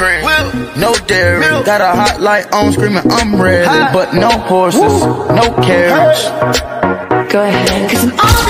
cream, no dairy. Got a hot light on, screaming I'm ready. But no horses, no carriage. Go ahead. Cause I'm all